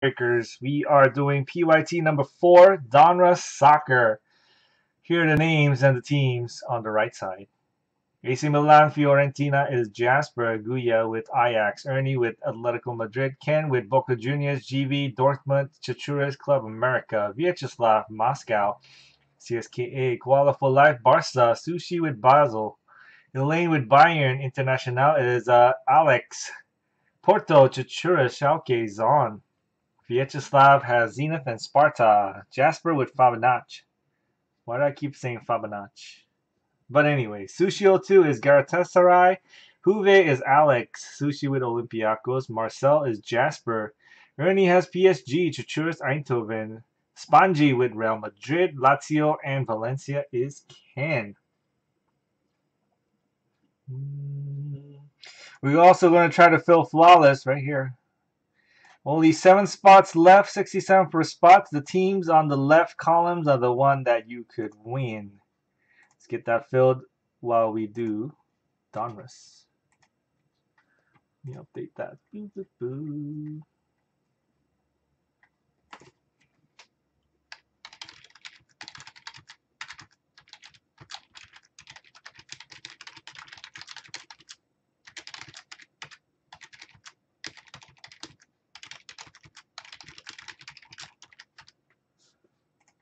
breakers. We are doing PYT number four, Donruss Soccer. Here are the names and the teams on the right side. AC Milan, Fiorentina is Jasper Guya with Ajax, Ernie with Atletico Madrid, Ken with Boca Juniors, GV, Dortmund, Chachuras Club America, Vyacheslav, Moscow, CSKA, Koala for Life, Barca, Sushi with Basel, Elaine with Bayern, International is uh, Alex, Porto, Chachuras, Schalke, Zon, Vyacheslav has Zenit and Sparta, Jasper with Fabinach. Why do I keep saying Fabinach? But anyway, Sushi 02 is Galatasaray. Juve is Alex. Sushi with Olympiacos. Marseille is Jasper. Ernie has PSG. Chuchuras Eindhoven. Spongy with Real Madrid. Lazio and Valencia is Ken. Hmm. We're also going to try to fill flawless right here. Only seven spots left, 67 for spots. The teams on the left columns are the one that you could win. Let's get that filled while we do Donruss. Let me update that.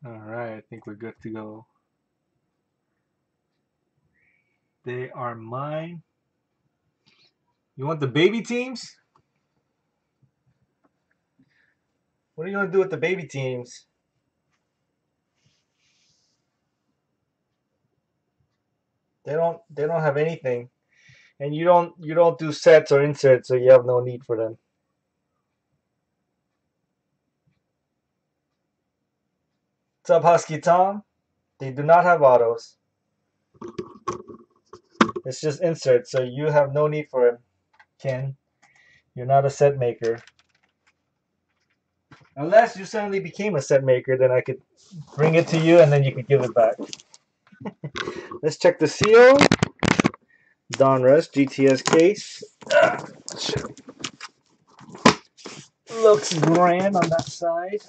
All right, I think we're good to go. They are mine. You want the baby teams? What are you gonna do with the baby teams? They don't they don't have anything. And you don't you don't do sets or inserts, so you have no need for them. Up, Husky Tom? They do not have autos. It's just insert, so you have no need for him, Ken. You're not a set maker. Unless you suddenly became a set maker, then I could bring it to you and then you could give it back. Let's check the seal. Donruss GTS case. Ah, Looks grand on that side.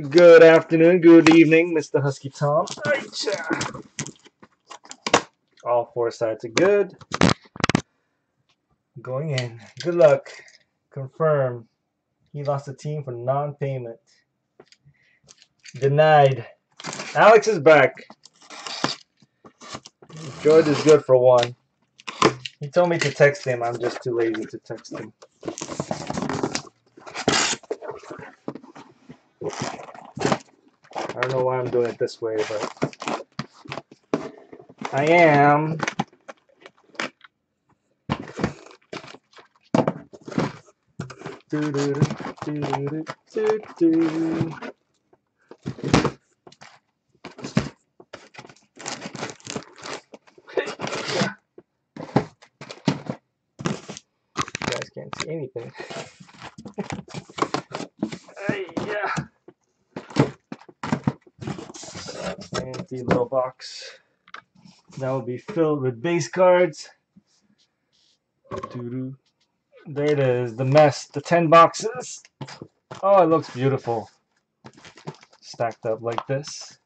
Good afternoon, good evening, Mr. Husky Tom. All four sides are good. Going in. Good luck. Confirm. He lost the team for non-payment. Denied. Alex is back. George is good for one. He told me to text him. I'm just too lazy to text him. I don't know why I'm doing it this way, but I am. You guys can't see anything. Ay, yeah. Empty little box. That will be filled with base cards. There it is, the mess, the 10 boxes. Oh, it looks beautiful. Stacked up like this.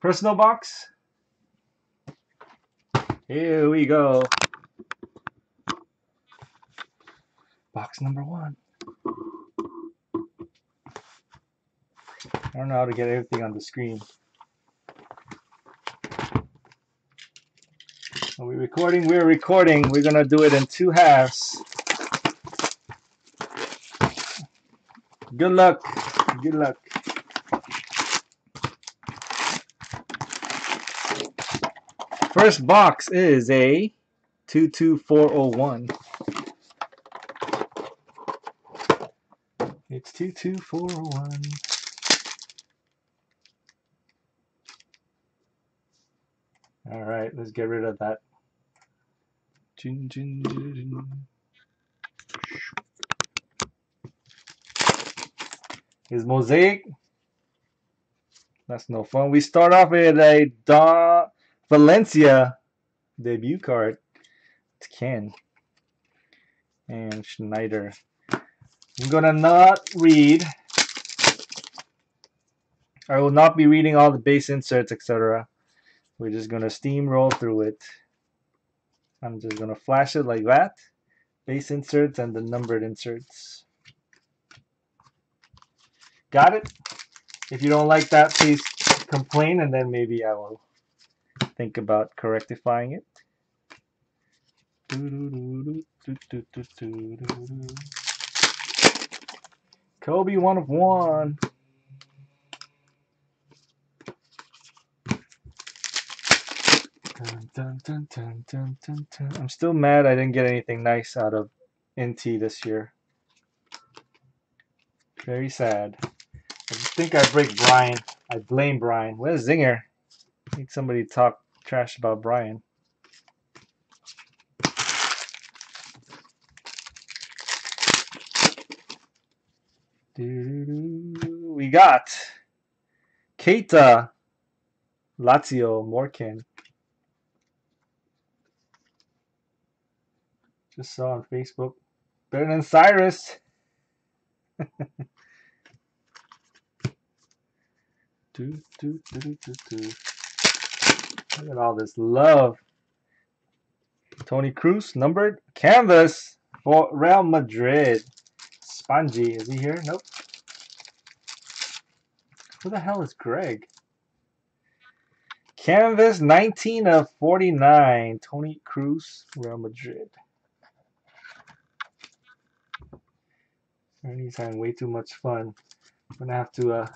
Personal box. Here we go. Box number one. I don't know how to get everything on the screen. Are we recording? We're recording. We're gonna do it in two halves. Good luck. Good luck. First box is a 22401. It's 22401. All right, let's get rid of that. Jin, jin. Is Mosaic? That's no fun. We start off with a da Valencia debut card. It's Ken and Schneider. I'm gonna not read. I will not be reading all the base inserts, etc. We're just gonna steamroll through it. I'm just gonna flash it like that. Base inserts and the numbered inserts. Got it? If you don't like that, please complain and then maybe I will think about correctifying it. Kobe one of one. Dun, dun, dun, I'm still mad I didn't get anything nice out of NT this year. Very sad. I think I break Brian. I blame Brian. Where's Zinger? I need somebody talk trash about Brian. We got Keita, Lazio, Morkin. Just saw on Facebook. Better than Cyrus. do, do, do, do, do. Look at all this love. Toni Kroos, numbered canvas for Real Madrid. Spongy, is he here? Nope. Who the hell is Greg? Canvas 19 of 49. Toni Kroos, Real Madrid. Ernie's having way too much fun. I'm gonna have to uh,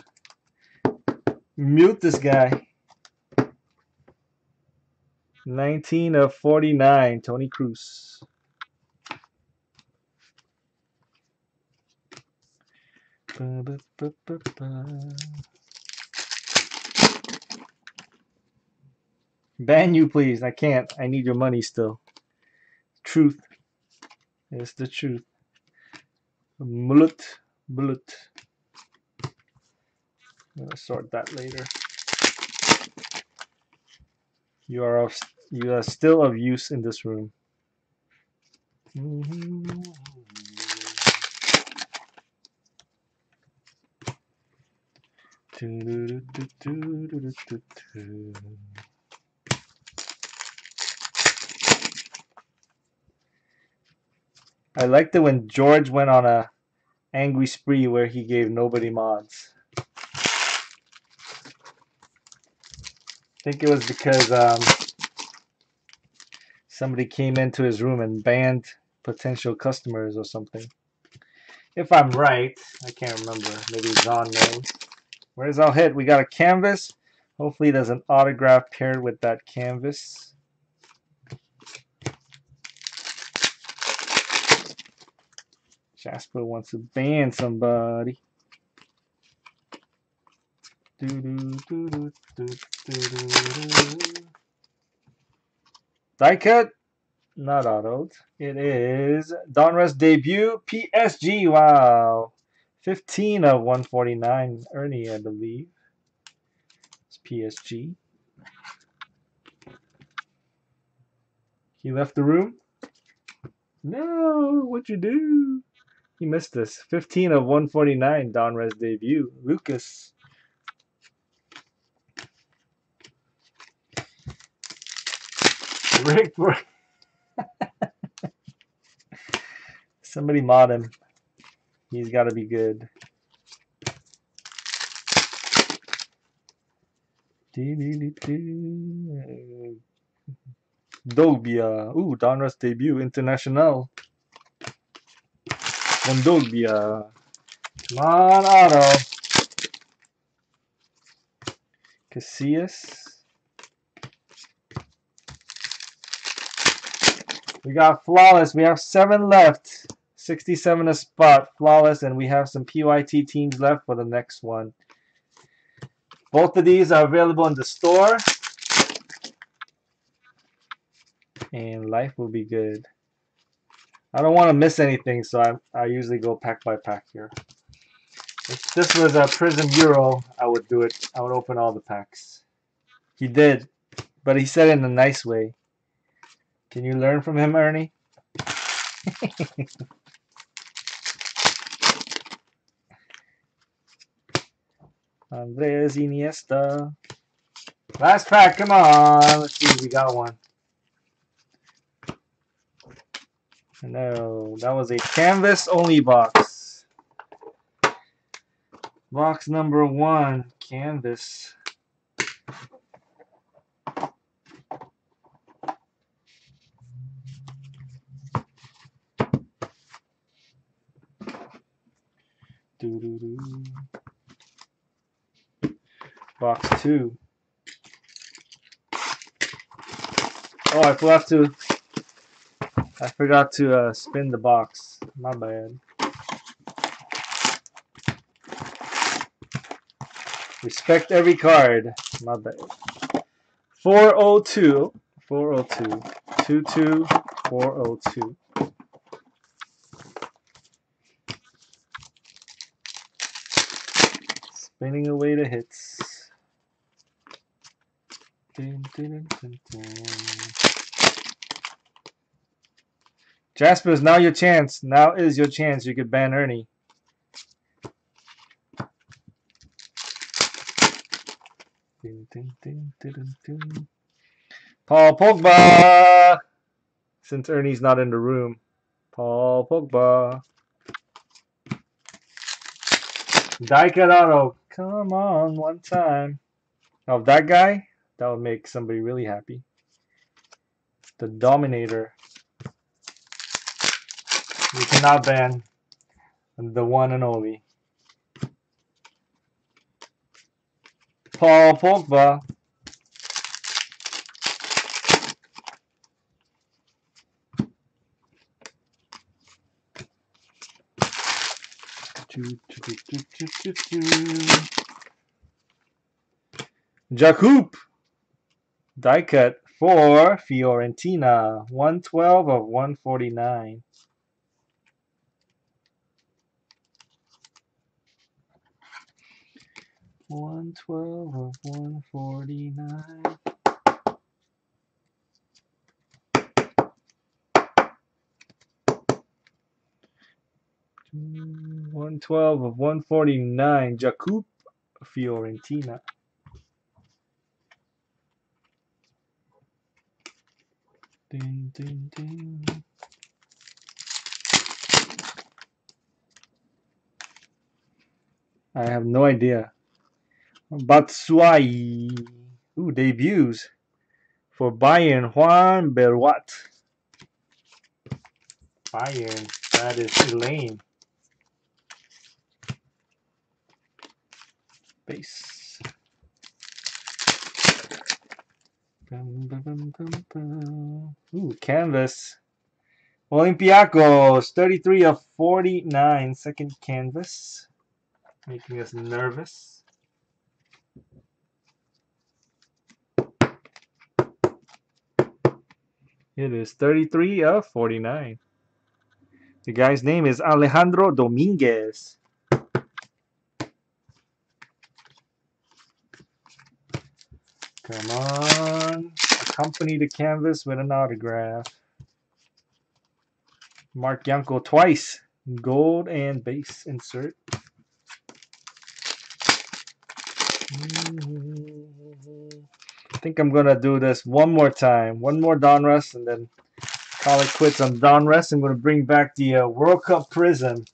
mute this guy. 19 of 49, Toni Kroos. Ba, ba, ba, Ban you, please. I can't. I need your money still. Truth. It's the truth. Mullet. Bullet. I'm gonna sort that later. You are of, you are still of use in this room. I liked it when George went on a angry spree where he gave nobody mods. I think it was because um, somebody came into his room and banned potential customers or something. If I'm right, I can't remember. Maybe John knows. Where's our hit? We got a canvas. Hopefully there's an autograph paired with that canvas. Jasper wants to ban somebody. Die cut, not autoed. It is Donruss debut PSG. Wow. 15 of 149. Ernie, I believe. It's PSG. He left the room? No, what'd you do? He missed this. 15 of 149, Donruss debut. Lucas. Rick. Somebody mod him. He's got to be good. Dogbia. Ooh, Donruss debut. International. Kondogbia. Uh, Come on, Auto. Casillas. We got Flawless. We have seven left. 67 a spot. Flawless. And we have some PYT teams left for the next one. Both of these are available in the store. And life will be good. I don't want to miss anything, so I, I usually go pack by pack here. If this was a Prism Euro, I would do it. I would open all the packs. He did, but he said it in a nice way. Can you learn from him, Ernie? Andres Iniesta. Last pack, come on. Let's see if we got one. No, that was a canvas only box. Box number one, canvas. Doo -doo -doo. Box two. Oh, I forgot to. I forgot to uh, spin the box. My bad. Respect every card. My bad. 402. 402. 22. 402. Spinning away the hits. Dun, dun, dun, Jaspers, now your chance. Now is your chance. You could ban Ernie. Paul Pogba. Since Ernie's not in the room. Paul Pogba. Daikadaro. Come on, one time. Of that guy, that would make somebody really happy. The Dominator. We Ben, the one and only. Paul Pogba. Jakub. Die cut for Fiorentina. 112 of 149. One twelve of one forty nine. One twelve of one forty nine. Jakub Fiorentina. Ding, ding, ding. I have no idea. Batshuayi. Ooh, debuts for Bayern. Juan Bernat. Bayern. That is Elaine. Base. Bum, bum, bum. Ooh, canvas. Olympiacos, 33 of 49, second canvas. Making us nervous. It is 33 of 49. The guy's name is Alejandro Dominguez. Come on. Accompany the canvas with an autograph. Mark Yanko twice. Gold and base insert. Think I'm going to do this one more time. One more Donruss and then call it quits on Donruss. I'm going to bring back the uh, World Cup Prism.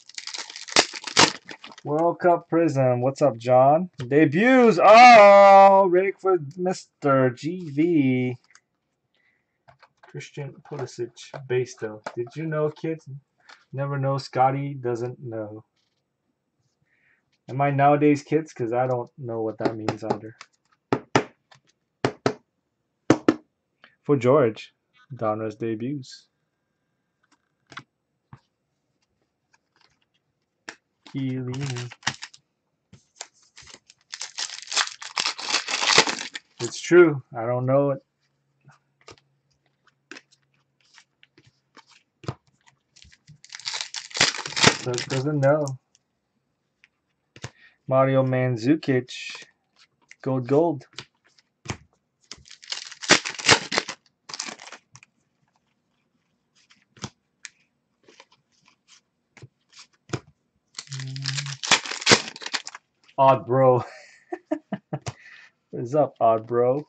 World Cup Prism. What's up, John? Debuts. Oh, Rick for Mr. GV. Christian Pulisic. Base, though. Did you know, kids? Never know. Scotty doesn't know. Am I nowadays kids? Because I don't know what that means either. For George, Donruss debuts. Chiellini. It's true. I don't know it. Doesn't know. Mario Mandzukic, gold, gold. Odd bro. What's up, odd bro?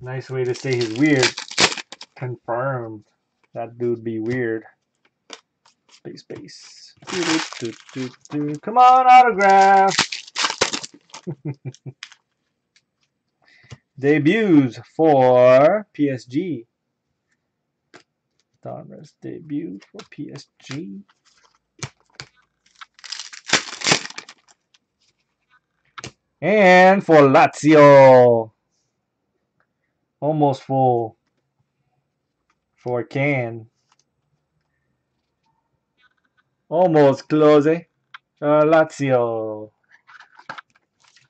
Nice way to say he's weird. Confirmed. That dude be weird. Space, space. Come on, autograph. Debuts for PSG. Donruss debut for PSG. And for Lazio. Almost full. For Can. Almost close. Uh, Lazio.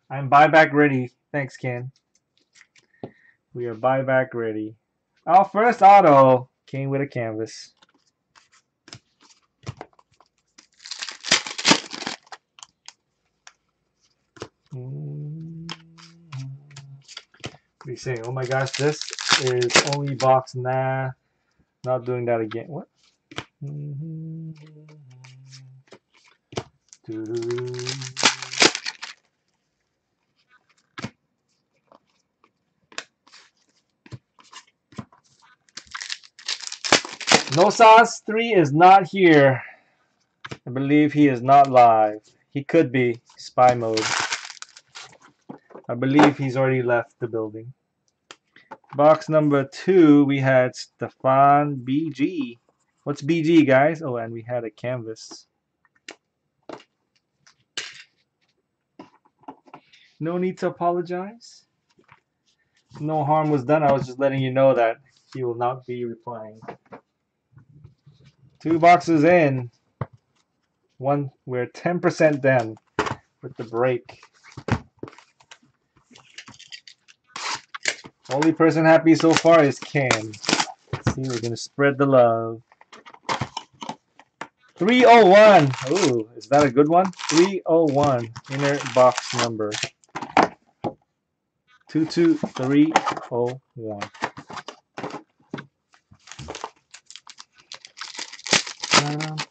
I'm buyback ready. Thanks, Ken. We are buyback ready. Our first auto came with a canvas. You saying? Oh my gosh, this is only box. Nah, not doing that again. What? Mm-hmm. No Sauce 3 is not here. I believe he is not live. He could be spy mode. I believe he's already left the building. Box number two, we had Stefan BG. What's BG, guys? Oh, and we had a canvas. No need to apologize. No harm was done. I was just letting you know that he will not be replying. Two boxes in. One, we're 10% down with the break. Only person happy so far is Ken. Let's see, we're gonna spread the love. 301. Ooh, is that a good one? 301. Inner box number. 22301.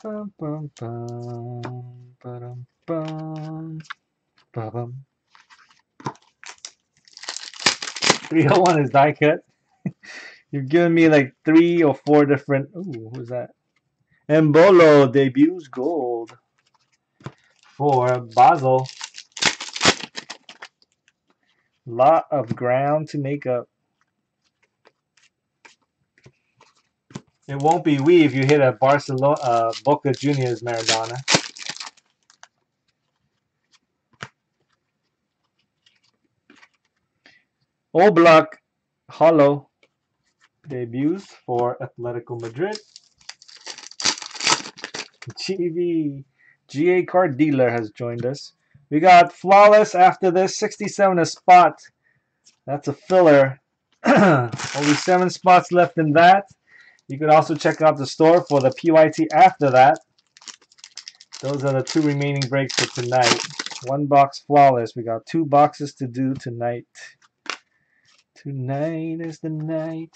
Bum, bum, bum, bum, 301 is die cut. You've given me like three or four different. Ooh, who's that? Embolo debuts gold for Basel. Lot of ground to make up. It won't be we if you hit a Barcelona, uh, Boca Juniors Maradona. Oblak Hollow debuts for Atletico Madrid. GV GA card dealer has joined us. We got Flawless after this, 67 a spot. That's a filler. Only seven spots left in that. You can also check out the store for the PYT after that. Those are the two remaining breaks for tonight. One box Flawless. We got two boxes to do tonight. Tonight is the night.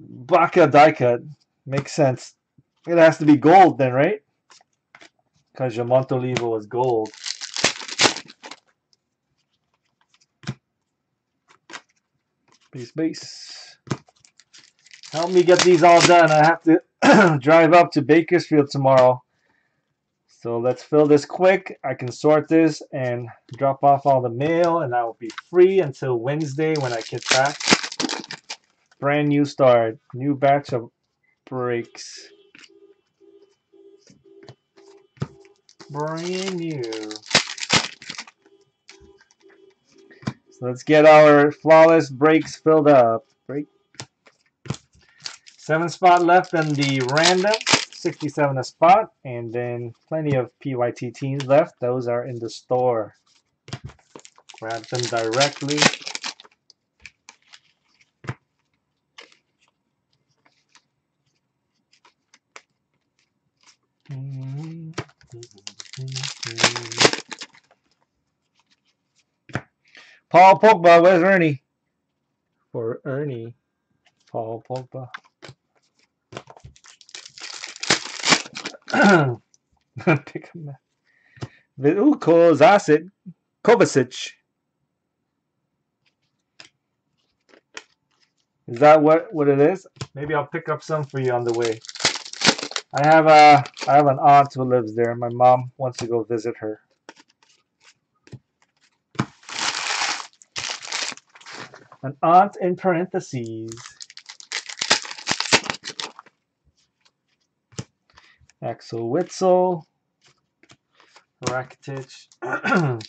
Bacca die cut. Makes sense. It has to be gold then, right? Because your Montolivo is gold. Base, base. Help me get these all done. I have to drive up to Bakersfield tomorrow so let's fill this quick. I can sort this and drop off all the mail and I will be free until Wednesday when I get back. Brand new start. New batch of breaks. Brand new. So let's get our flawless breaks filled up. Break. Seven spot left in the random. 67 a spot, and then plenty of PYT teams left. Those are in the store. Grab them directly. Paul Pogba, where's Ernie? For Ernie, Paul Pogba. Pick a man. Ooh, Kovacic. Kovacic. Is that what, what it is? Maybe I'll pick up some for you on the way. I have a I have an aunt who lives there. My mom wants to go visit her. An aunt in parentheses. Axel Witsel. Rakitic.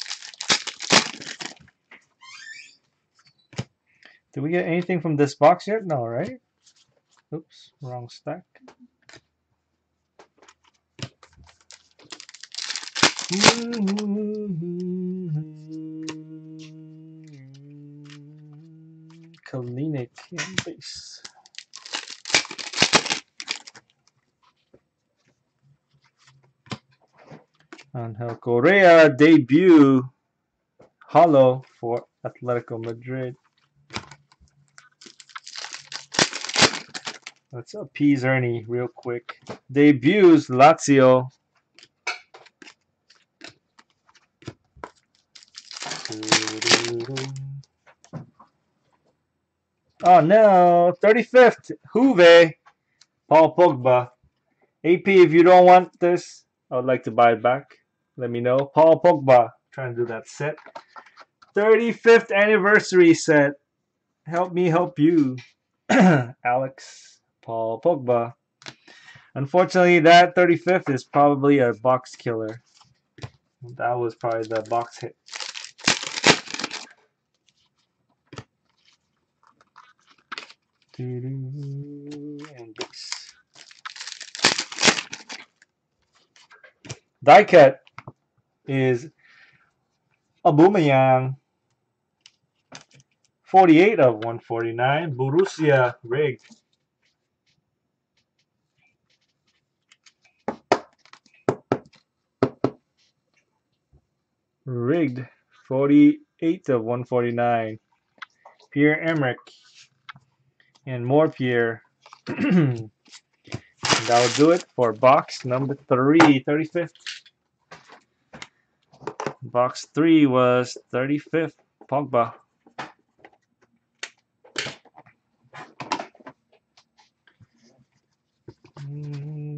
Did we get anything from this box yet? No, right? Oops, wrong stack. Kalinic in base. Angel Correa debut hollow for Atletico Madrid. Let's appease Ernie real quick. Debuts Lazio. Oh no, 35th, Juve, Paul Pogba. AP, if you don't want this, I would like to buy it back. Let me know. Paul Pogba, trying to do that set. 35th anniversary set. Help me help you. Alex, Paul Pogba. Unfortunately, that 35th is probably a box killer. That was probably the box hit. And. Die cut is Aubameyang. 48 of 149. Borussia rigged. Rigged. 48 of 149. Pierre Emerick and more Pierre. that'll do it for box number three, 35th. Box three was 35th, Pogba. I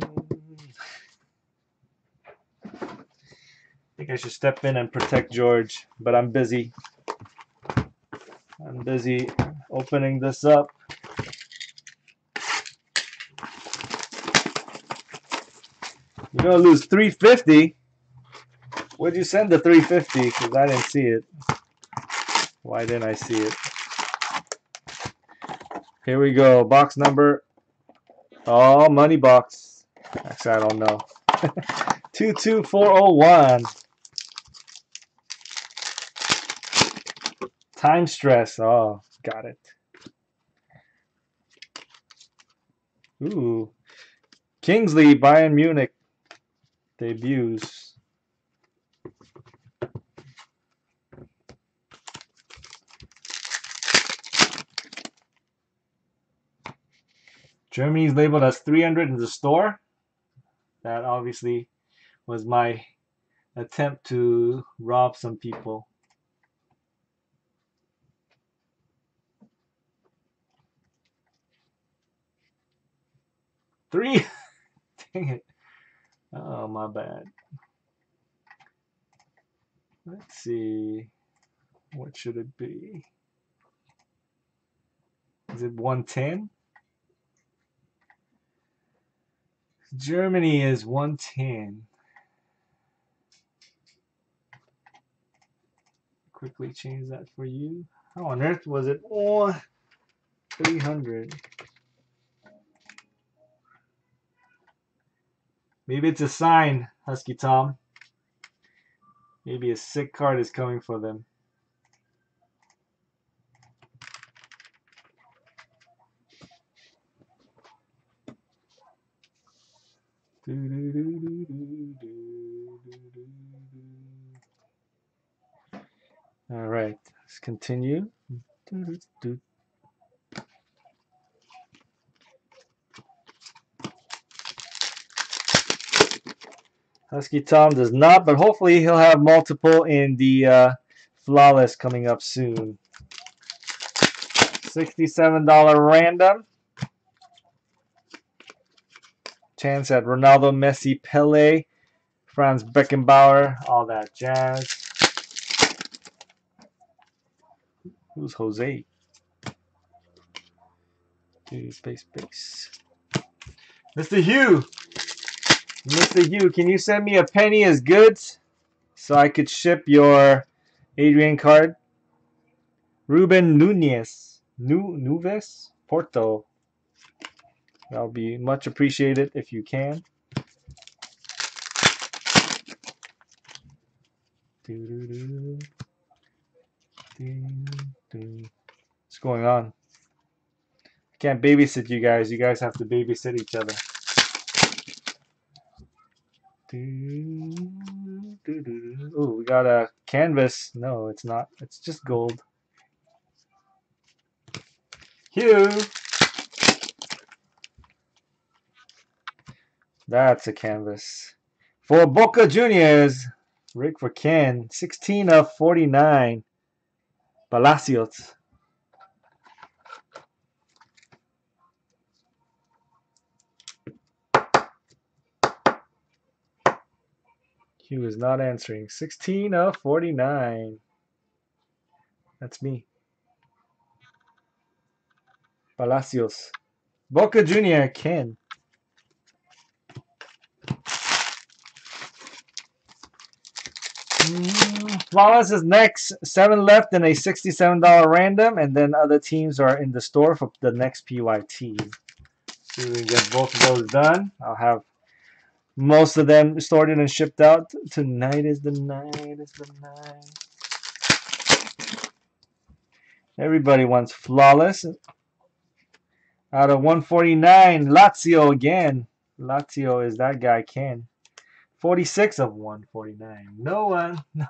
think I should step in and protect George, but I'm busy. I'm busy opening this up. You're gonna lose 350. Where'd you send the 350? Because I didn't see it. Why didn't I see it? Here we go. Box number. Oh, money box. Actually, I don't know. 22401. Time stress. Oh, got it. Ooh. Kingsley, Bayern Munich debuts. Germany's labeled as 300 in the store. That obviously was my attempt to rob some people. Three? Dang it. Oh, my bad. Let's see. What should it be? Is it 110? Germany is 110. Quickly change that for you. How on earth was it? Oh, 300. Maybe it's a sign, Husky Tom. Maybe a sick card is coming for them. All right, let's continue. Husky Tom does not, but hopefully he'll have multiple in the uh, Flawless coming up soon. $67 random. Chance at Ronaldo, Messi, Pele, Franz Beckenbauer, all that jazz. Who's Jose? Dude, space, space. Mr. Hugh! Mr. Hugh, can you send me a penny as goods so I could ship your Adrian card? Ruben Nunez. Nu Nuves? Porto. That'll be much appreciated if you can. What's going on? I can't babysit you guys. You guys have to babysit each other. Oh, we got a canvas. No, it's not. It's just gold. Hugh. That's a canvas. For Boca Juniors, Rick for Ken, 16 of 49. Palacios. He was not answering. 16 of 49. That's me. Palacios. Boca Junior, Ken. Flawless is next. Seven left in a $67 random, and then other teams are in the store for the next PYT. See if we can get both of those done. I'll have most of them sorted and shipped out. Tonight is the night, is the night. Everybody wants Flawless. Out of 149, Lazio again. Lazio is that guy, Ken. 46 of 149. No one. No.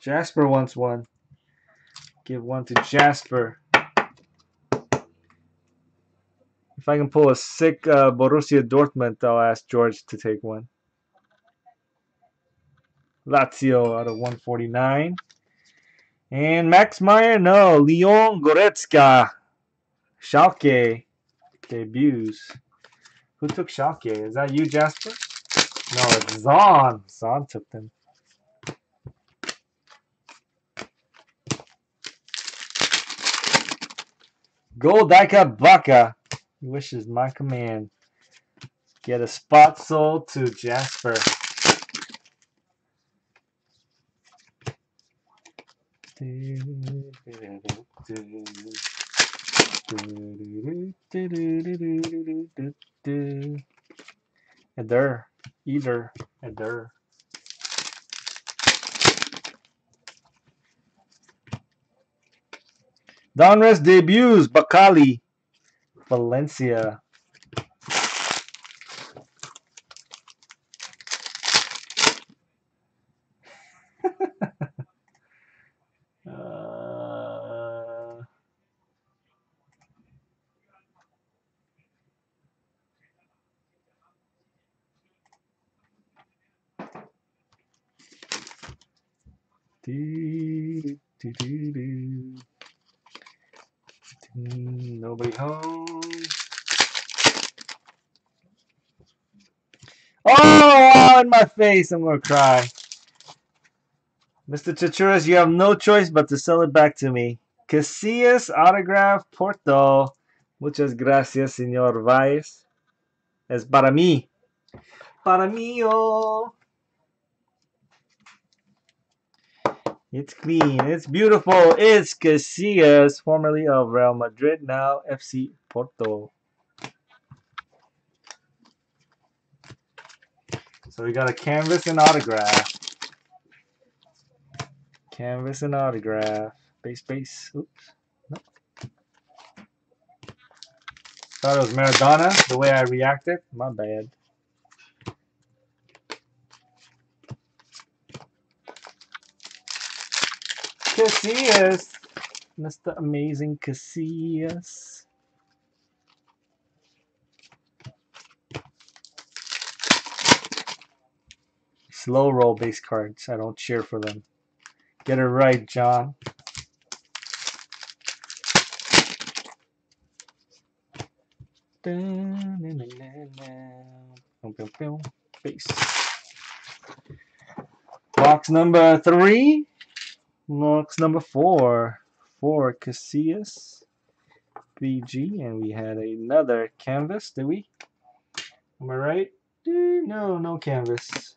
Jasper wants one. Give one to Jasper. If I can pull a sick uh, Borussia Dortmund, I'll ask George to take one. Lazio out of 149. And Max Meyer, no. Leon Goretzka. Schalke debuts. Who took Schalke? Is that you, Jasper? No, it's Zahn. Zahn took them. Goldika Baka. He wishes my command. Get a spot sold to Jasper. Eder. Either. Eder. Donruss debuts. Bakkali. Valencia. uh, doo, doo, doo, doo. Mm, Nobody home. Oh, in my face. I'm to cry. Mr. Chachuras, you have no choice but to sell it back to me. Casillas autograph Porto. Muchas gracias, señor Valles. Es para mí. Para mí, oh. It's clean. It's beautiful. It's Casillas, formerly of Real Madrid, now FC Porto. So we got a canvas and autograph. Canvas and autograph. Base, base. Oops. No. Thought it was Maradona, the way I reacted. My bad. Casillas. Mr. Amazing Casillas. Slow roll base cards. I don't cheer for them. Get it right, John. Base. Box number three. Box number four. Four Casillas. BG. And we had another canvas, did we? Am I right? No, no canvas.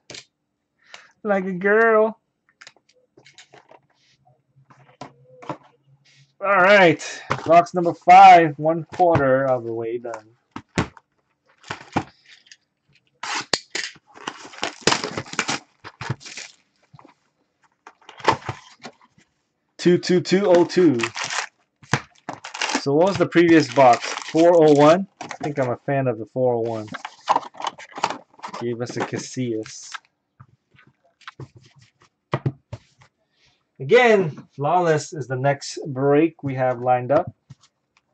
Like a girl. All right, box number five, one quarter of the way done. Two two two oh two. So what was the previous box? 401? I think I'm a fan of the 401. Gave us a Casillas. Again, Flawless is the next break we have lined up.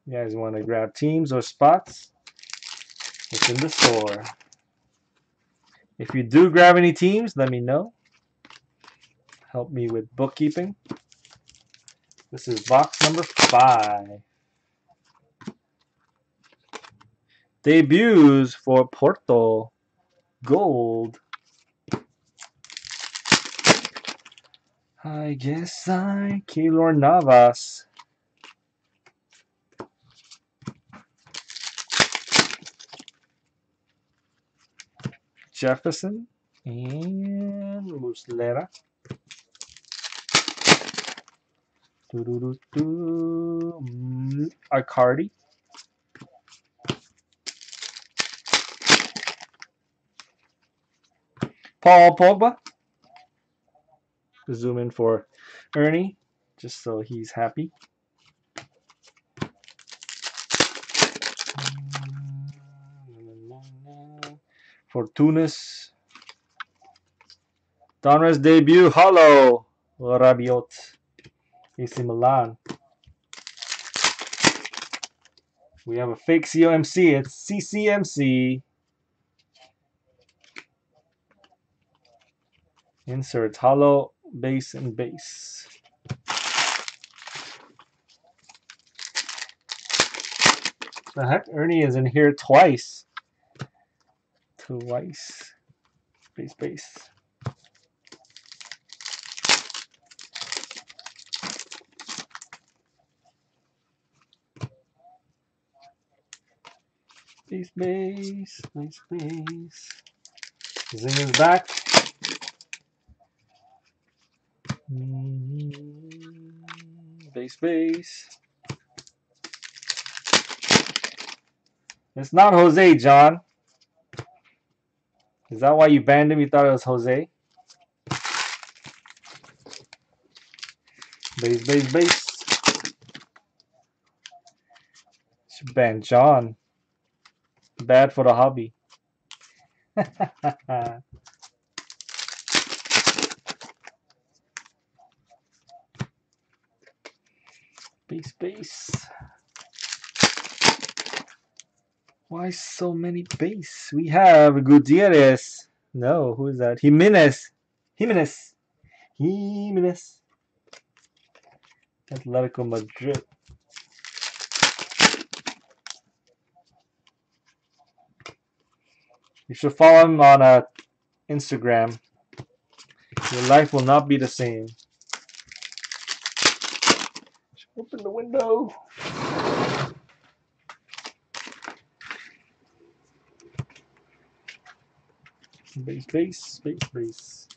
You guys want to grab teams or spots? It's in the store. If you do grab any teams, let me know. Help me with bookkeeping. This is box number five. Debuts for Porto. Gold. I guess I Keylor Navas. Jefferson and Muslera. -doo. Arcardi. Mm, Paul Pogba. Zoom in for Ernie, just so he's happy. Fortunas. Donruss debut, Hollow. Rabiot. AC Milan. We have a fake COMC. It's CCMC. Insert hollow base and base. The heck? Ernie is in here twice. Twice. Base, base. Base, base, base, base. Zing is back. Base, base. It's not Jose, John. Is that why you banned him? You thought it was Jose? Base, base, base. Should ban John. Bad for the hobby. base, base. Why so many base? We have Gutierrez. No, who is that? Jimenez. Jimenez. Jimenez. Atletico Madrid. You should follow him on uh, Instagram. Your life will not be the same. Open the window. Base, base, base, base.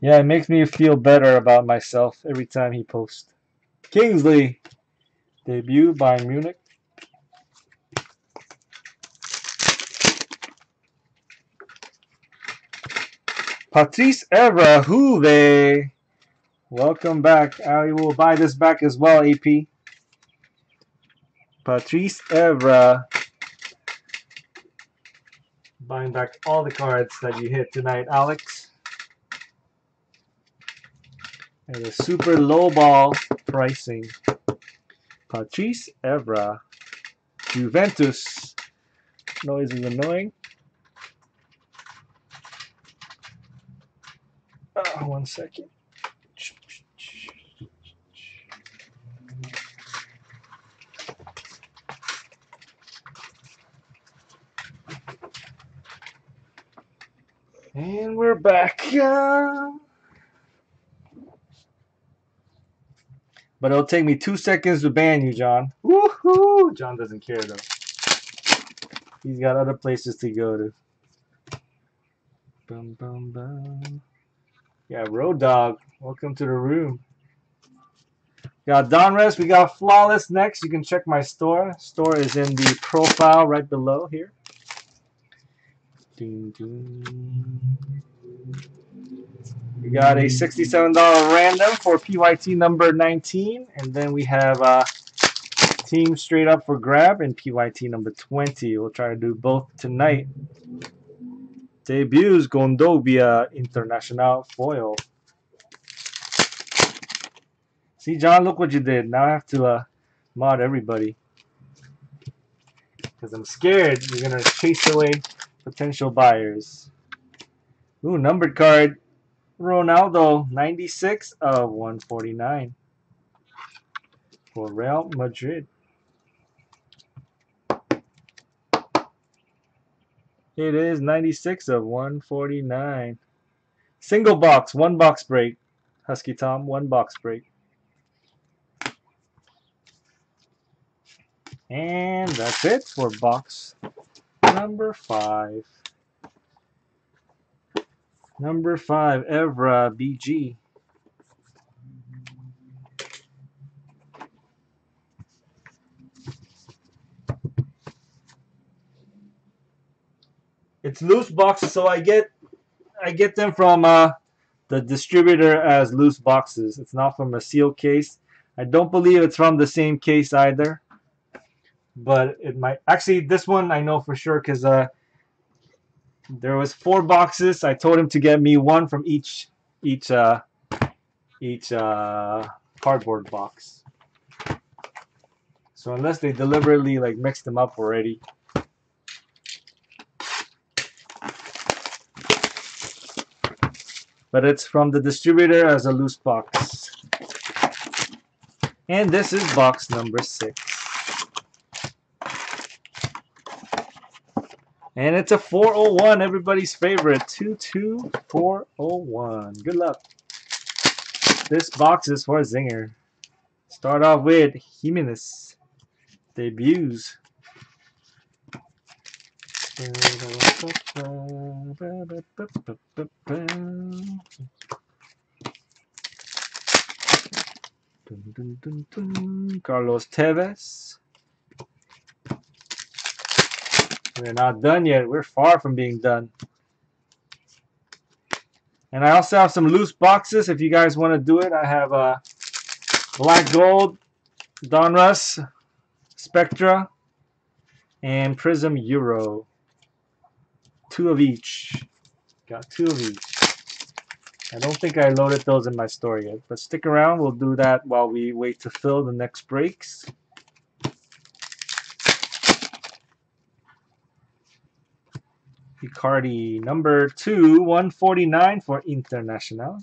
Yeah, it makes me feel better about myself every time he posts. Kingsley, debut by Munich. Patrice Evra, Juve. Welcome back. I will buy this back as well, AP. Patrice Evra. Buying back all the cards that you hit tonight, Alex. And a super low ball pricing. Patrice Evra. Juventus. Noise is annoying. Oh, one second. And we're back. Uh, but it'll take me two seconds to ban you, John. Woohoo! John doesn't care though. He's got other places to go to. Bum, bum, bum. Yeah, Road Dog. Welcome to the room. Got Donruss. We got Flawless next. You can check my store. Store is in the profile right below here. Ding, ding. We got a $67 random for PYT number 19. And then we have uh, team straight up for grab and PYT number 20. We'll try to do both tonight. Debuts Kondogbia International Foil. See, John, look what you did. Now I have to uh, mod everybody. Because I'm scared you're going to chase away potential buyers. Ooh, numbered card. Ronaldo, 96 of 149 for Real Madrid. It is 96 of 149. Single box, one box break. Husky Tom, one box break. And that's it for box number five. Number five, Evra BG. It's loose boxes, so I get I get them from uh, the distributor as loose boxes. It's not from a sealed case. I don't believe it's from the same case either but it might actually this one I know for sure because uh, there was four boxes. I told him to get me one from each each uh, each uh, cardboard box. So unless they deliberately like mixed them up already. But it's from the distributor as a loose box. And this is box number six. And it's a 401, everybody's favorite. 22401. Good luck. This box is for zinger. Start off with Jimenez. Debuts. Carlos Tevez. We're not done yet. We're far from being done. And I also have some loose boxes if you guys want to do it. I have a uh, Black Gold, Donruss, Spectra, and Prism Euro. Two of each. Got two of each. I don't think I loaded those in my store yet, but stick around. We'll do that while we wait to fill the next breaks. Icardi, number two, 149 for International.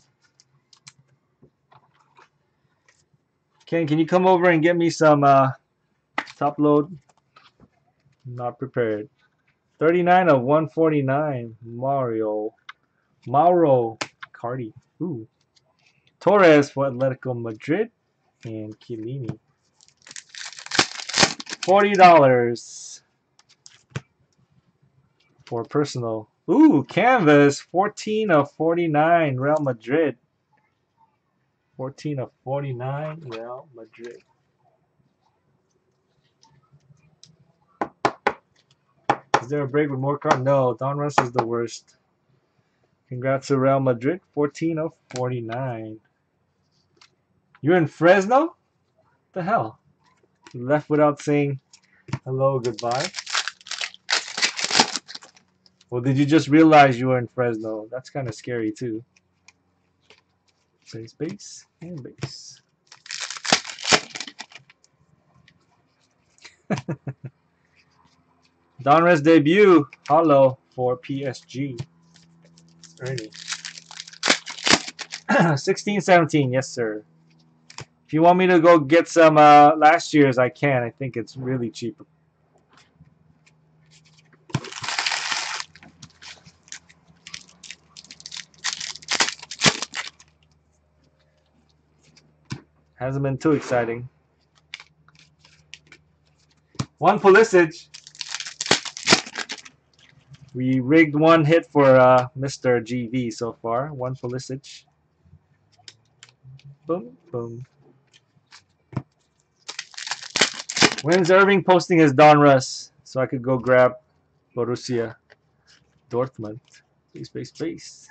Ken, can you come over and get me some uh, top load? Not prepared. 39 of 149. Mario. Mauro Icardi. Ooh. Torres for Atletico Madrid. And Chiellini. $40 for personal. Ooh, canvas, 14 of 49, Real Madrid. 14 of 49, Real Madrid. Is there a break with more cards? No, Donruss is the worst. Congrats to Real Madrid, 14 of 49. You're in Fresno? the hell? You left without saying hello, goodbye. Well, did you just realize you were in Fresno? That's kind of scary too. Base, base, and base. Donruss debut, hollow for PSG. Ernie. 16, 17, yes sir. If you want me to go get some uh, last year's, I can. I think it's really cheap. Hasn't been too exciting. One Pulisic. We rigged one hit for uh, Mr. GV so far. One Pulisic. Boom, boom. When's Irving posting his Donruss? So I could go grab Borussia Dortmund. Space, space, space.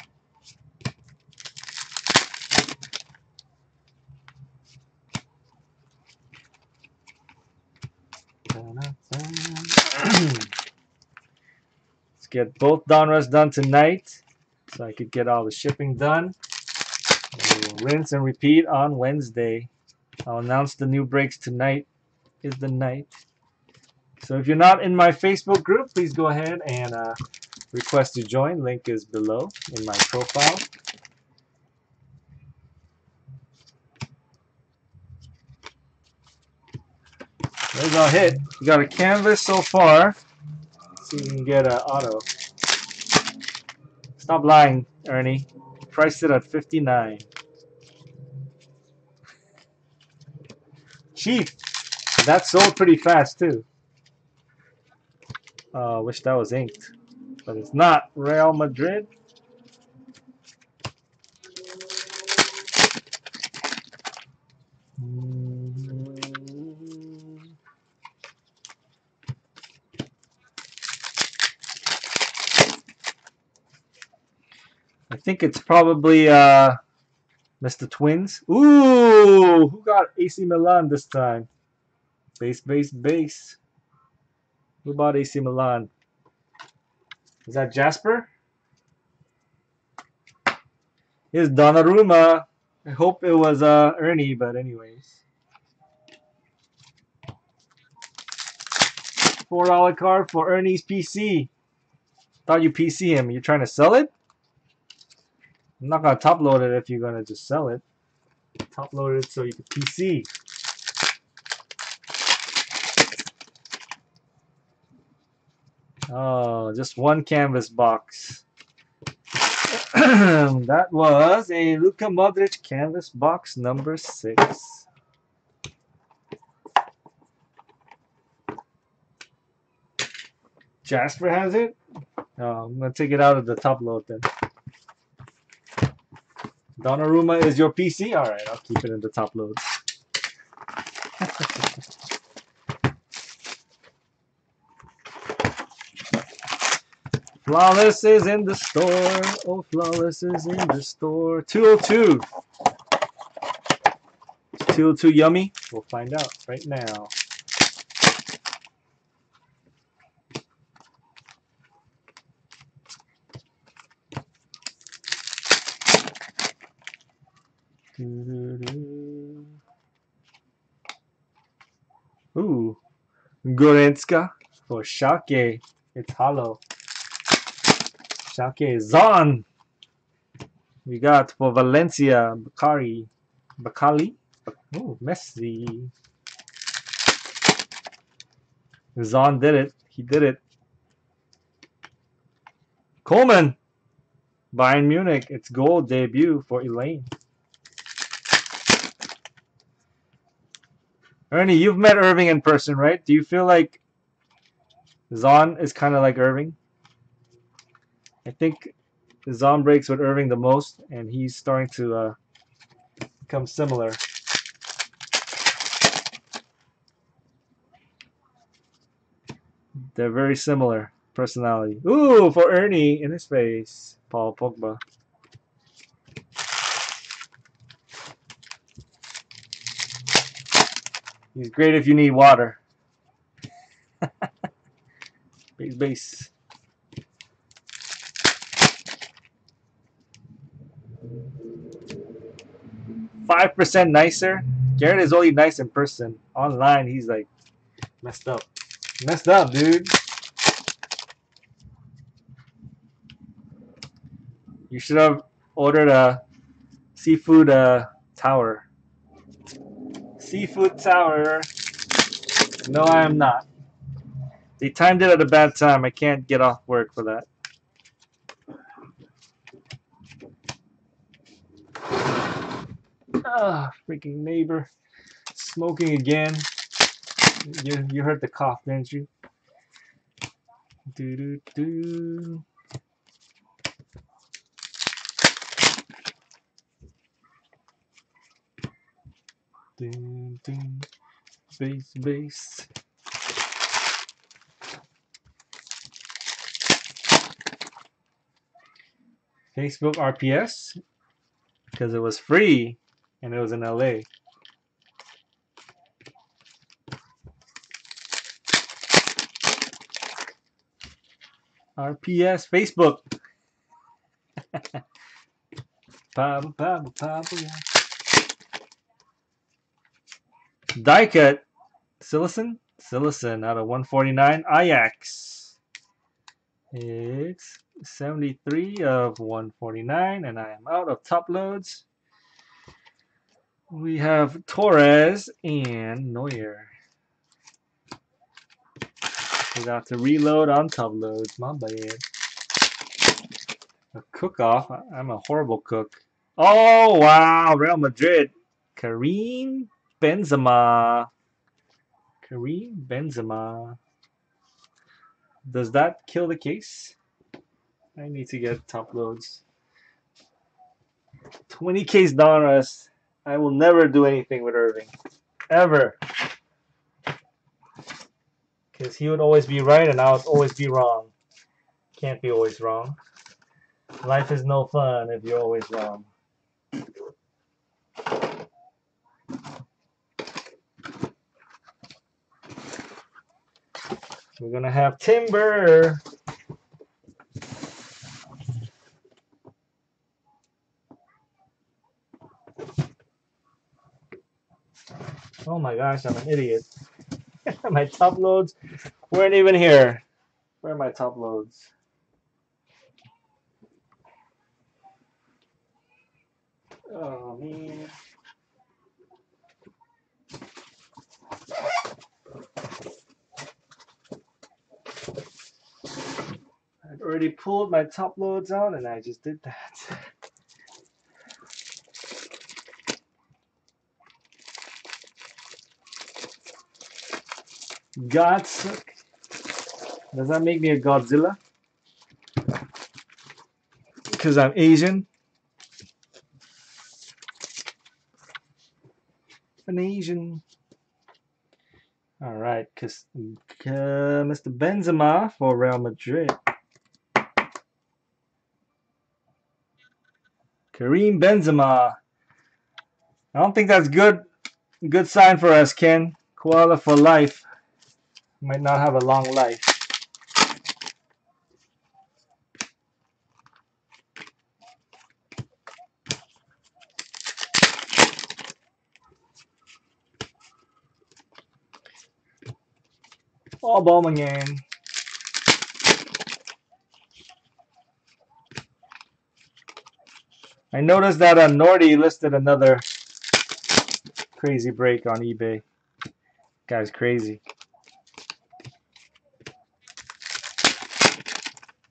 Let's get both Donruss done tonight so I could get all the shipping done. Rinse and repeat on Wednesday. I'll announce the new breaks tonight is the night. So if you're not in my Facebook group, please go ahead and uh, request to join. Link is below in my profile. There's our hit. We got a canvas so far. If we can get an auto. Stop lying, Ernie. Priced it at 59. Cheap. That sold pretty fast too. Uh, wish that was inked. But it's not. Real Madrid. Think it's probably uh, Mr. Twins. Ooh, who got AC Milan this time? Base, base, base. Who bought AC Milan? Is that Jasper? Is Donnarumma. I hope it was uh, Ernie, but anyways. Four dollar card for Ernie's PC. Thought you PC him. You're trying to sell it? I'm not gonna top load it if you're gonna just sell it. Top load it so you can PC. Oh, just one canvas box. that was a Luka Modric canvas box number six. Jasper has it? Oh, I'm to take it out of the top load then. Donnarumma is your PC? Alright, I'll keep it in the top load. Flawless is in the store. Oh, Flawless is in the store. 202. 202 yummy? We'll find out right now. Ooh, Goretzka for Schalke. It's hollow. Schalke Zon. We got for Valencia, Bakari, Bakkali. Oh, Messi. Zon did it. He did it. Coman. Bayern Munich. It's goal debut for Elaine. Ernie, you've met Irving in person, right? Do you feel like Zon is kind of like Irving? I think Zon breaks with Irving the most, and he's starting to uh, become similar. They're very similar personality. Ooh, for Ernie in his face. Paul Pogba. He's great if you need water. base, base. Five percent nicer. Garrett is only nice in person. Online, he's like messed up. Messed up, dude. You should have ordered a Seafood uh, Tower. Seafood Tower. No, I am not. They timed it at a bad time. I can't get off work for that. Ah, freaking neighbor. Smoking again. You you heard the cough, didn't you? Do do do. Dun, dun. Bass, bass. Facebook RPS because it was free and it was in LA. RPS Facebook. Pablo, Pablo, Pablo, yeah. Die cut. Silicon? Silicon out of 149. Ajax. It's 73 of 149, and I am out of top loads. We have Torres and Neuer. Forgot to reload on top loads. My bad. A cook off. I'm a horrible cook. Oh, wow. Real Madrid. Karim Benzema. Karim Benzema. Does that kill the case? I need to get top loads. 20 case Donruss. I will never do anything with Irving. Ever. Because he would always be right and I would always be wrong. Can't be always wrong. Life is no fun if you're always wrong. We're gonna have timber. Oh my gosh, I'm an idiot. my top loads weren't even here. Where are my top loads? Oh man. I'd already pulled my top loads out and I just did that. Godzilla. Does that make me a Godzilla? Because I'm Asian? An Asian. All right, because uh, Mr. Benzema for Real Madrid. Karim Benzema. I don't think that's good. Good sign for us, Ken. Koala for life. Might not have a long life. Oh, bomb again. I noticed that uh, Nordy listed another crazy break on eBay. Guy's crazy.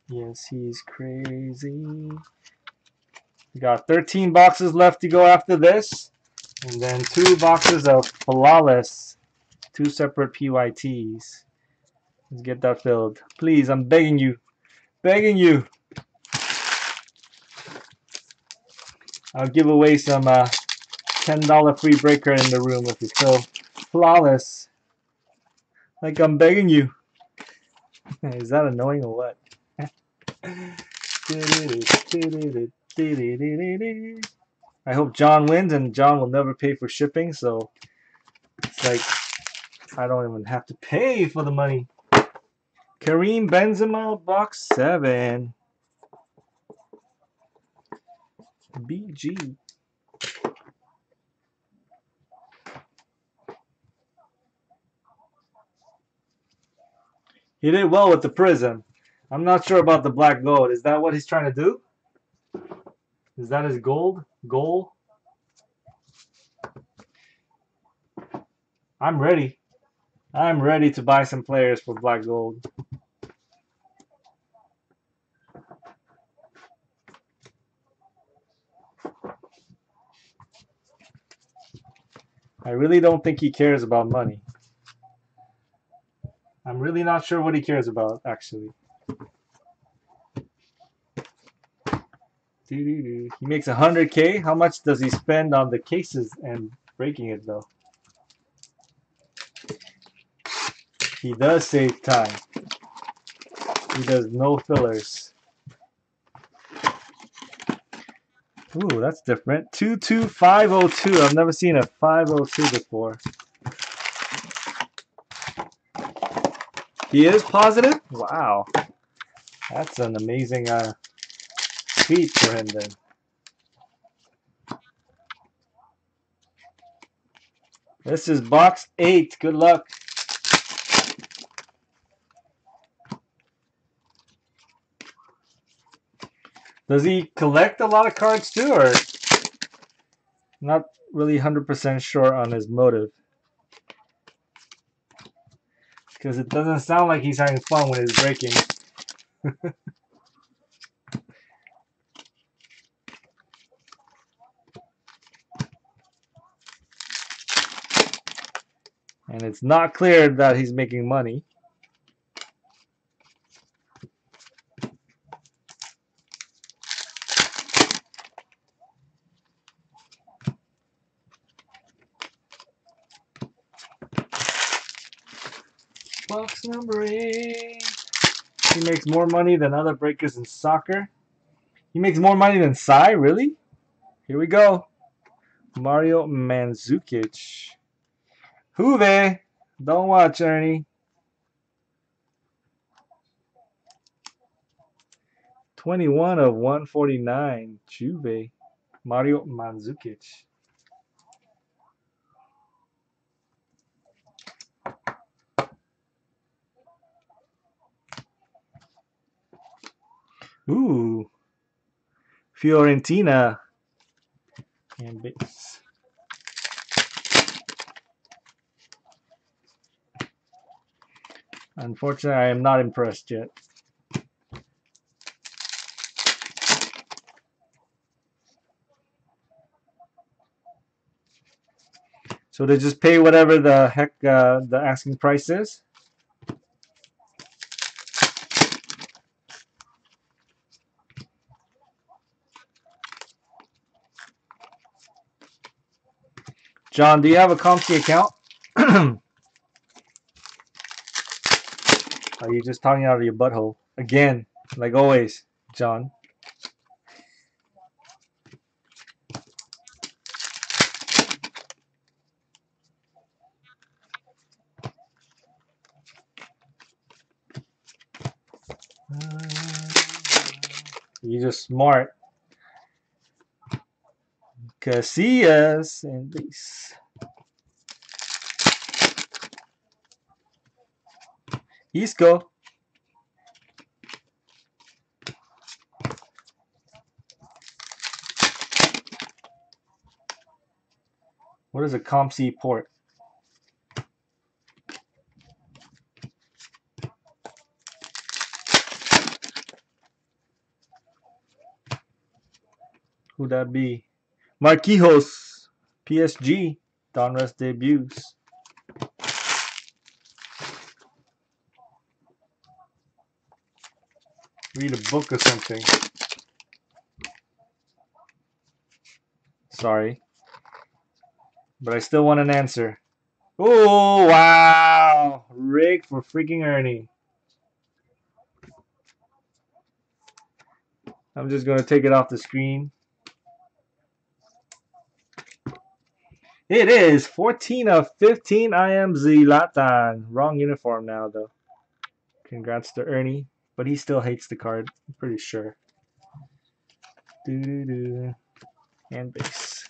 Yes, he's crazy. We got 13 boxes left to go after this. And then two boxes of Flawless. Two separate PYTs. Let's get that filled. Please, I'm begging you. Begging you. I'll give away some uh, $10 free breaker in the room if you fill flawless. Like I'm begging you. Is that annoying or what? I hope John wins and John will never pay for shipping so it's like I don't even have to pay for the money. Karim Benzema, box 7. BG. He did well with the prison. I'm not sure about the black gold. Is that what he's trying to do? Is that his gold goal? I'm ready. I'm ready to buy some players for black gold. I really don't think he cares about money. I'm really not sure what he cares about, actually. He makes 100k. How much does he spend on the cases and breaking it, though? He does save time. He does no fillers. Ooh, that's different. 22502. I've never seen a 502 before. He is positive? Wow. That's an amazing uh, feat for him then. This is box 8. Good luck. Does he collect a lot of cards too, or not really 100% sure on his motive? Because it doesn't sound like he's having fun when he's breaking. and it's not clear that he's making money. Box number eight. He makes more money than other breakers in soccer. He makes more money than Sai, really? Here we go. Mario Mandzukic. Juve. Don't watch, Ernie. 21 of 149. Juve. Mario Mandzukic. Ooh. Fiorentina. And base. Unfortunately, I am not impressed yet. So they just pay whatever the heck uh, the asking price is. John, do you have a COMC account? Are you just talking out of your butthole? Again, like always, John. You're just smart. Casillas and this. Isco. What is a COMC port? Who'd that be? Marquinhos, PSG, Donruss debuts. Read a book or something. Sorry. But I still want an answer. Oh, wow. Rick for freaking Ernie. I'm just going to take it off the screen. It is 14 of 15 I am Zlatan. Wrong uniform now, though. Congrats to Ernie. But he still hates the card. I'm pretty sure. Doo -doo -doo. And base.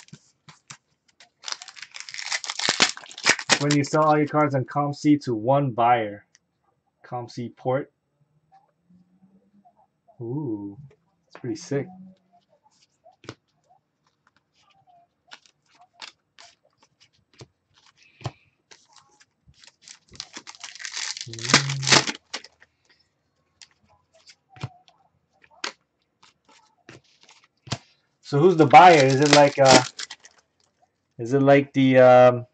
When you sell all your cards on COMC to one buyer. COMC port. Ooh. It's pretty sick. So who's the buyer? Is it like uh is it like the um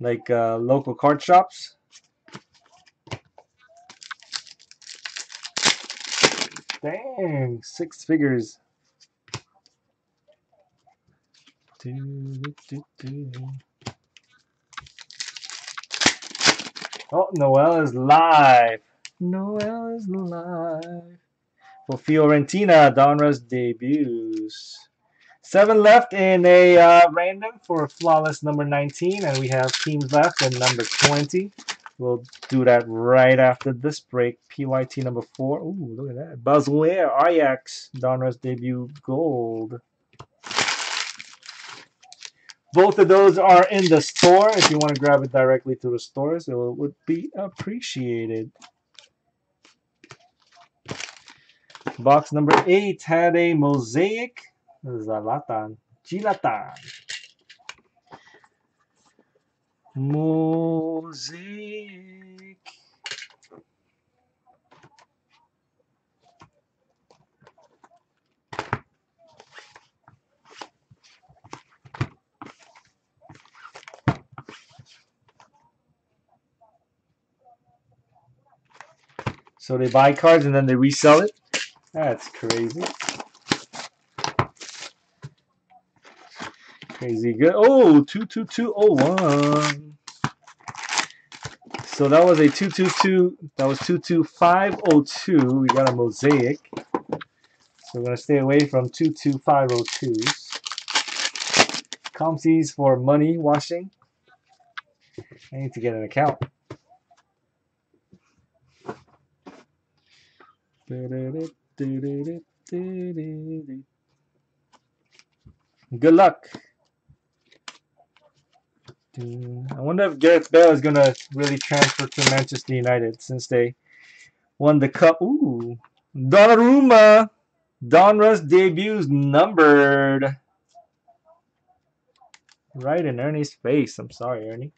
like uh local card shops? Dang, six figures. Oh, Noel is live. Noel is live. For Fiorentina, Donruss debuts. Seven left in a uh, random for flawless number 19, and we have teams left in number 20. We'll do that right after this break. PYT number 4. Ooh, look at that. Bazoer, Ajax, Donruss debut gold. Both of those are in the store. If you want to grab it directly to the stores, it would be appreciated. Box number 8 had a mosaic Zlatan. Zlatan. Mosaic. So they buy cards and then they resell it? That's crazy. Crazy good. Oh, 22201. So that was a 222, that was 22502. We got a mosaic. So we're going to stay away from 22502s. Comsies for money washing. I need to get an account. Good luck. I wonder if Gareth Bale is going to really transfer to Manchester United since they won the cup. Ooh. Donnarumma. Donruss debuts numbered. Right in Ernie's face. I'm sorry, Ernie.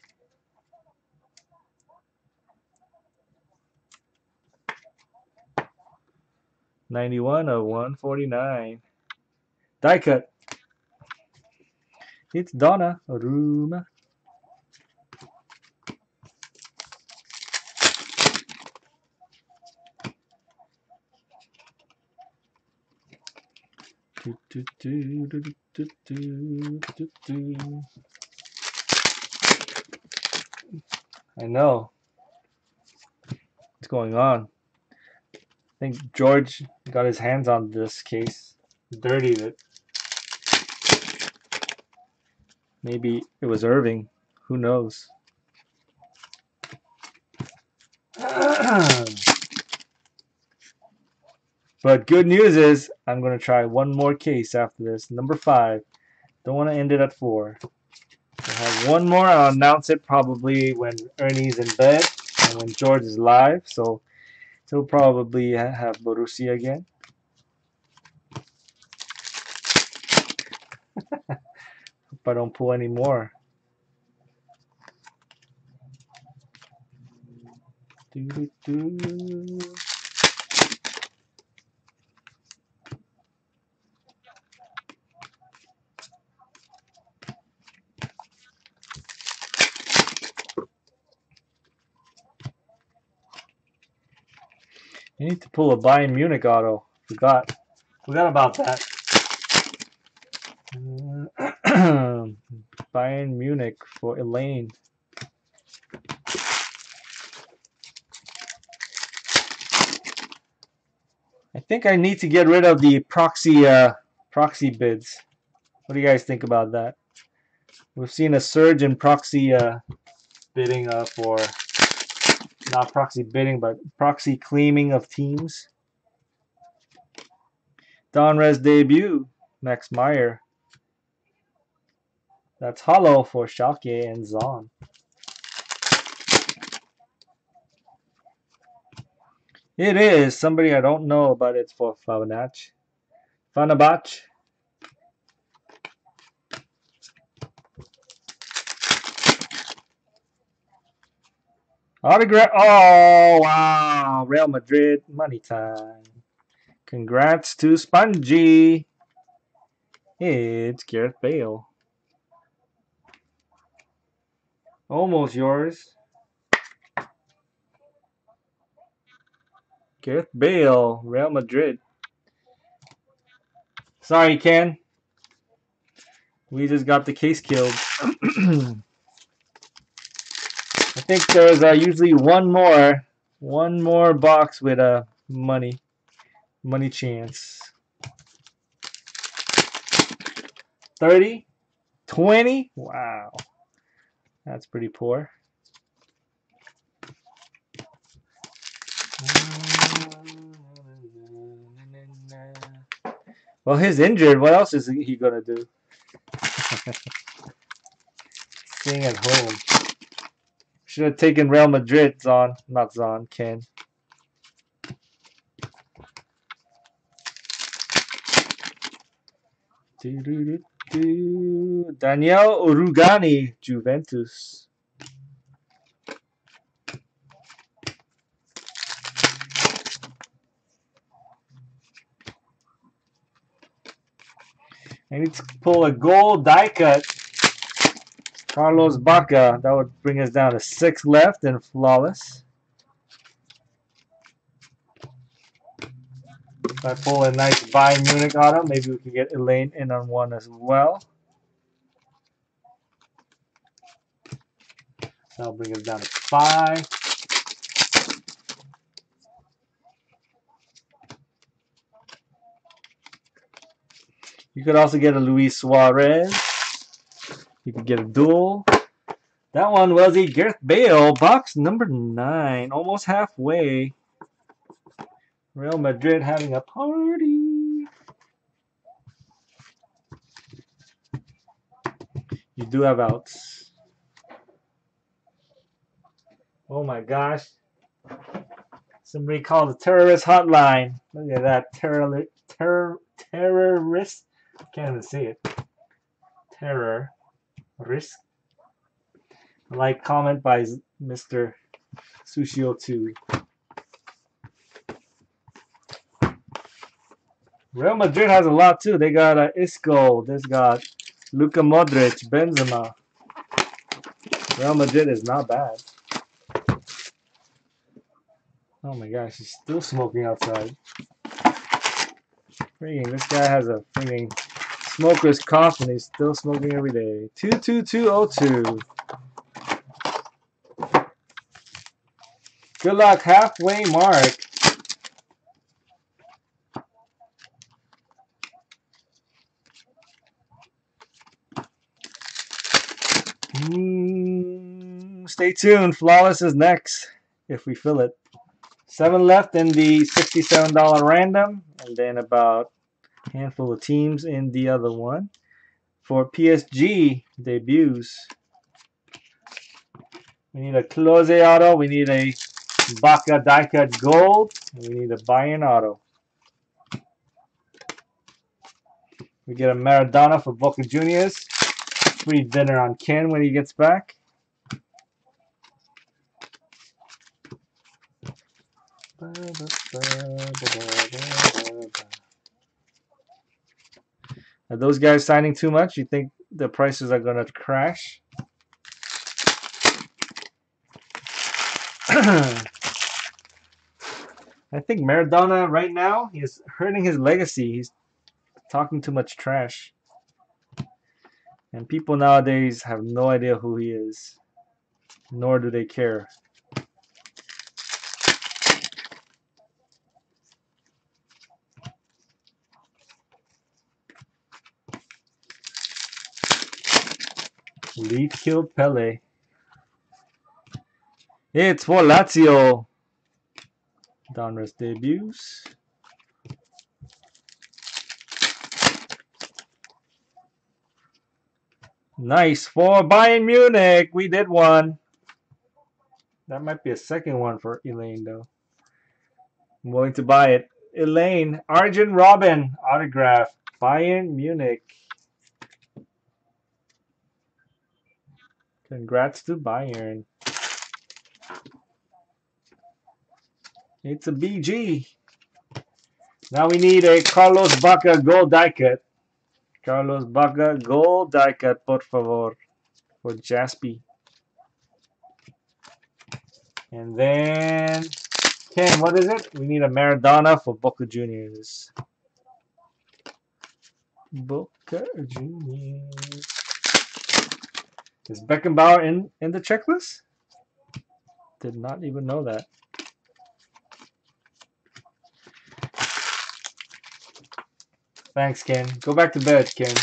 Ninety-one of one forty-nine. Die cut. It's Donnarumma. I know. What's going on? I think George got his hands on this case, dirtied it. Maybe it was Irving. Who knows? But good news is I'm going to try one more case after this. Number five. Don't want to end it at four. We'll have one more. I'll announce it probably when Ernie's in bed and when George is live. So he'll probably have Borussia again. Hope I don't pull any more. Doo -doo -doo. Need to pull a Bayern Munich auto. Forgot. Forgot about that. Uh, Bayern Munich for Elaine. I think I need to get rid of the proxy uh, proxy bids. What do you guys think about that? We've seen a surge in proxy uh, bidding uh, for not proxy bidding, but proxy claiming of teams. Donruss debut, Max Meyer. That's hollow for Schalke and Zahn. It is somebody I don't know, but it's for Favanach. Fanabach. Autograph. Oh, wow. Real Madrid. Money time. Congrats to Spongy. It's Gareth Bale. Almost yours. Gareth Bale, Real Madrid. Sorry, Ken. We just got the case killed. Think there's uh, usually one more, one more box with a uh, money, money chance. 30, 20, wow. That's pretty poor. Well, he's injured. What else is he gonna do? Staying at home. Should have taken Real Madrid, Zon. Not Zon, Ken. Daniel Rugani, Juventus. I need to pull a gold die cut. Carlos Bacca. That would bring us down to six left and flawless. If I pull a nice Bayern Munich auto, maybe we can get Elaine in on one as well. That'll bring us down to five. You could also get a Luis Suarez. You could get a duel. That one was a Gareth Bale, box number 9, almost halfway. Real Madrid having a party. You do have outs. Oh my gosh. Somebody called the terrorist hotline. Look at that terror, terror, terrorist can't even see it. Terror. Risk. Like comment by Mr. Sushio2. Real Madrid has a lot too. They got uh, Isco. They got Luka Modric, Benzema. Real Madrid is not bad. Oh my gosh, he's still smoking outside. Freaking, this guy has a freaking smoker's and he's still smoking every day. 22202. Good luck, halfway mark. Mm, stay tuned. Flawless is next if we fill it. Seven left in the $67 random, and then about handful of teams in the other one. For PSG debuts, we need a Klose auto, we need a die cut gold, we need a Bayern auto. We get a Maradona for Boca Juniors. Free dinner on Ken when he gets back. Are those guys signing too much? You think the prices are going to crash? I think Maradona right now is hurting his legacy. He's talking too much trash. And people nowadays have no idea who he is, nor do they care. Lead killed Pele. It's for Lazio. Donruss debuts. Nice for Bayern Munich. We did one. That might be a second one for Elaine, though. I'm willing to buy it. Elaine, Arjen Robben, autograph, Bayern Munich. Congrats to Bayern. It's a BG. Now we need a Carlos Bacca gold die cut. Carlos Bacca gold die cut, por favor, for Jaspy. And then, Ken, what is it? We need a Maradona for Boca Juniors. Boca Juniors. Is Beckenbauer in, in the checklist? Did not even know that. Thanks, Ken. Go back to bed, Ken.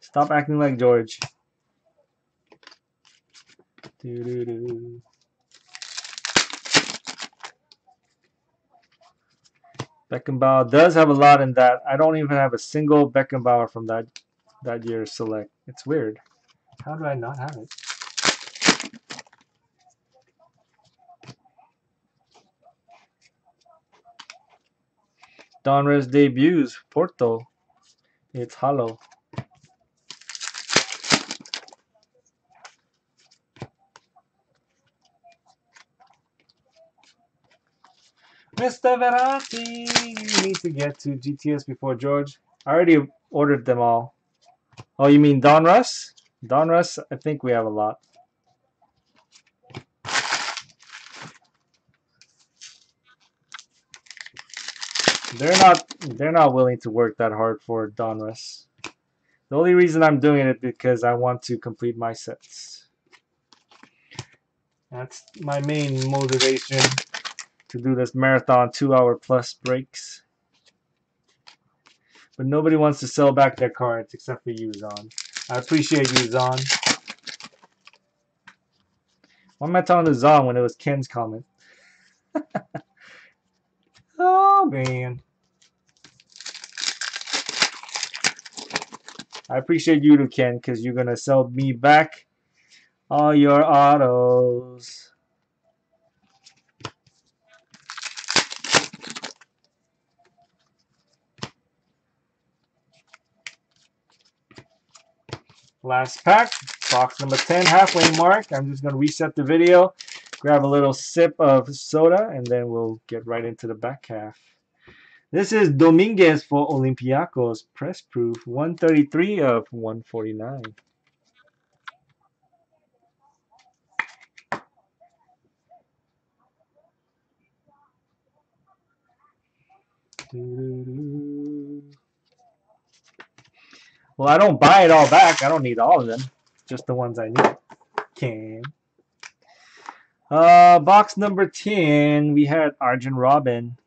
Stop acting like George. Doo -doo -doo. Beckenbauer does have a lot in that. I don't even have a single Beckenbauer from that that year select. It's weird. How do I not have it? Donruss debuts, Porto. It's hollow. Mr. Verratti, you need to get to GTS before George. I already ordered them all. Oh, you mean Donruss? Donruss, I think we have a lot. They're not they're not willing to work that hard for Donruss. The only reason I'm doing it because I want to complete my sets. That's my main motivation to do this marathon two hour plus breaks. But nobody wants to sell back their cards except for you, Zon. I appreciate you, Zon. Why am I telling the Zon when it was Ken's comment? oh, man. I appreciate you Ken, because you're going to sell me back all your autos. Last pack, box number 10, halfway mark. I'm just going to reset the video, grab a little sip of soda, and then we'll get right into the back half. This is Dominguez for Olympiacos, press proof, 133 of 149. Doo -doo -doo. Well, I don't buy it all back. I don't need all of them. Just the ones I need. Can. Uh, box number 10, we had Arjen Robben.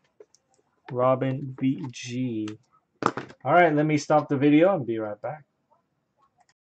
Robben BG. Alright, let me stop the video and be right back.